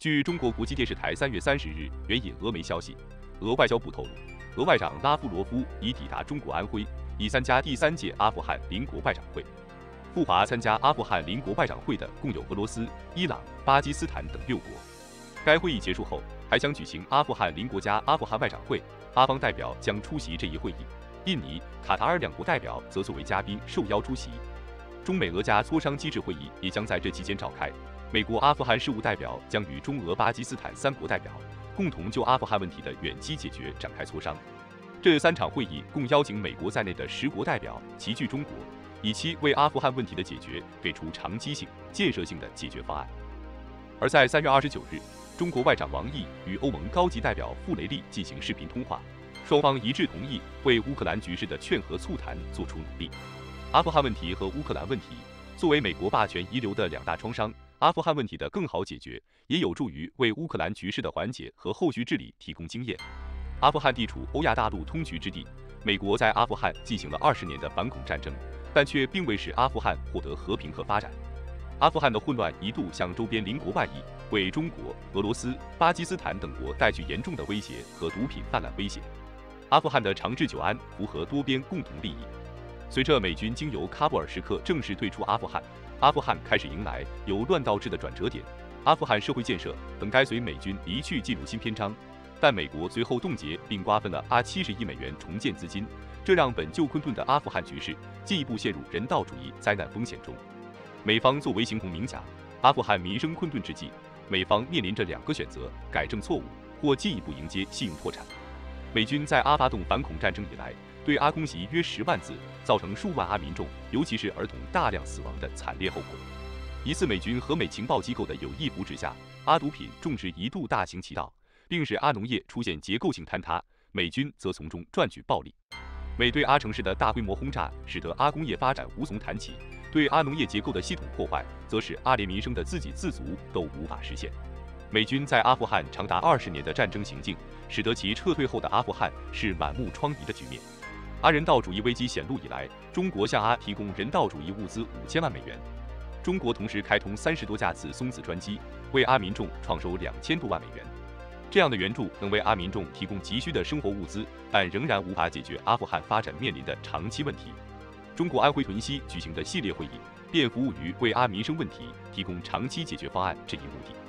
据中国国际电视台三月三十日援引俄媒消息，俄外交部透露，俄外长拉夫罗夫已抵达中国安徽，以参加第三届阿富汗邻国外长会。赴华参加阿富汗邻国外长会的共有俄罗斯、伊朗、巴基斯坦等六国。该会议结束后，还将举行阿富汗邻国家阿富汗外长会，阿方代表将出席这一会议。印尼、卡塔尔两国代表则作为嘉宾受邀出席。中美俄加磋商机制会议也将在这期间召开。美国阿富汗事务代表将与中俄巴基斯坦三国代表共同就阿富汗问题的远期解决展开磋商。这三场会议共邀请美国在内的十国代表齐聚中国，以期为阿富汗问题的解决给出长期性、建设性的解决方案。而在三月二十九日，中国外长王毅与欧盟高级代表傅雷利进行视频通话。双方一致同意为乌克兰局势的劝和促谈做出努力。阿富汗问题和乌克兰问题作为美国霸权遗留的两大创伤，阿富汗问题的更好解决也有助于为乌克兰局势的缓解和后续治理提供经验。阿富汗地处欧亚大陆通衢之地，美国在阿富汗进行了二十年的反恐战争，但却并未使阿富汗获得和平和发展。阿富汗的混乱一度向周边邻国外溢，为中国、俄罗斯、巴基斯坦等国带去严重的威胁和毒品泛滥威胁。阿富汗的长治久安符合多边共同利益。随着美军经由喀布尔时刻正式退出阿富汗，阿富汗开始迎来由乱到治的转折点。阿富汗社会建设本该随美军离去进入新篇章，但美国随后冻结并瓜分了阿七十亿美元重建资金，这让本就困顿的阿富汗局势进一步陷入人道主义灾难风险中。美方作为形同名甲，阿富汗民生困顿之际，美方面临着两个选择：改正错误，或进一步迎接信用破产。美军在阿发动反恐战争以来，对阿空袭约十万次，造成数万阿民众，尤其是儿童大量死亡的惨烈后果。一次美军和美情报机构的有意扶持下，阿毒品种植一度大行其道，并使阿农业出现结构性坍塌，美军则从中赚取暴利。美对阿城市的大规模轰炸，使得阿工业发展无从谈起；对阿农业结构的系统破坏，则使阿联民生的自给自足都无法实现。美军在阿富汗长达二十年的战争行径，使得其撤退后的阿富汗是满目疮痍的局面。阿人道主义危机显露以来，中国向阿提供人道主义物资五千万美元。中国同时开通三十多架次松子专机，为阿民众创收两千多万美元。这样的援助能为阿民众提供急需的生活物资，但仍然无法解决阿富汗发展面临的长期问题。中国安徽屯溪举行的系列会议，便服务于为阿民生问题提供长期解决方案这一目的。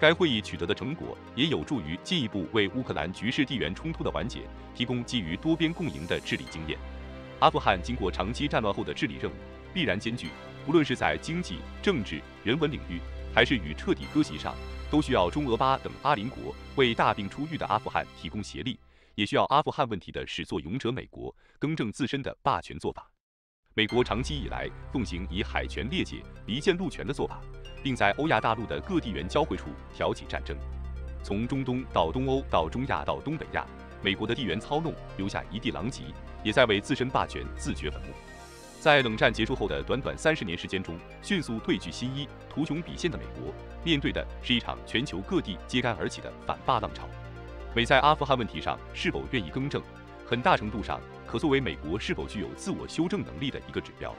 该会议取得的成果也有助于进一步为乌克兰局势地缘冲突的缓解提供基于多边共赢的治理经验。阿富汗经过长期战乱后的治理任务必然艰巨，无论是在经济、政治、人文领域，还是与彻底割席上，都需要中俄巴等阿邻国为大病初愈的阿富汗提供协力，也需要阿富汗问题的始作俑者美国更正自身的霸权做法。美国长期以来奉行以海权裂解、离间陆权的做法。并在欧亚大陆的各地缘交汇处挑起战争，从中东到东欧到中亚到东北亚，美国的地缘操弄留下一地狼藉，也在为自身霸权自掘坟墓。在冷战结束后的短短三十年时间中，迅速褪去新衣、图穷匕见的美国，面对的是一场全球各地揭竿而起的反霸浪潮。美在阿富汗问题上是否愿意更正，很大程度上可作为美国是否具有自我修正能力的一个指标。